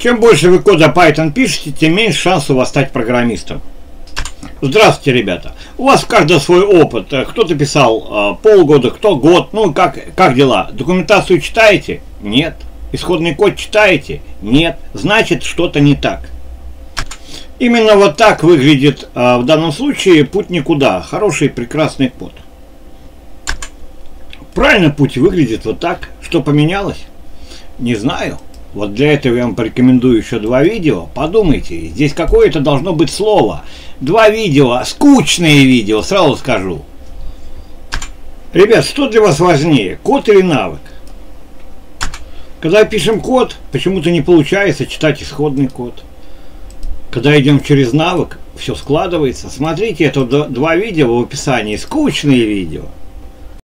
Чем больше вы кода Python пишете, тем меньше шансов у вас стать программистом. Здравствуйте, ребята. У вас каждый свой опыт. Кто-то писал э, полгода, кто год. Ну, как, как дела? Документацию читаете? Нет. Исходный код читаете? Нет. Значит, что-то не так. Именно вот так выглядит э, в данном случае путь никуда. Хороший, прекрасный код. Правильно путь выглядит вот так. Что поменялось? Не знаю. Вот для этого я вам порекомендую еще два видео. Подумайте, здесь какое-то должно быть слово. Два видео, скучные видео, сразу скажу. Ребят, что для вас важнее, код или навык? Когда пишем код, почему-то не получается читать исходный код. Когда идем через навык, все складывается. Смотрите, это два видео в описании, скучные видео –